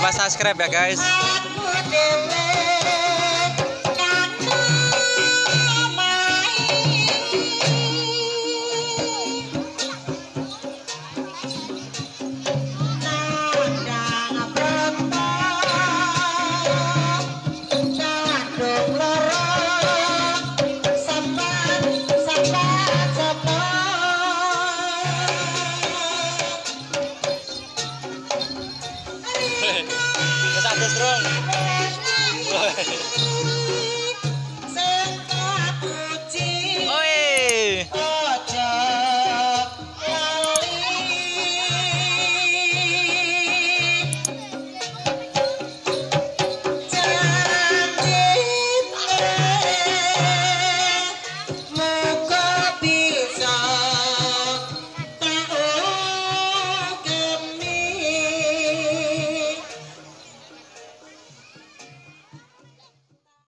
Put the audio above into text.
lupa subscribe ya guys Wis adus, Rung.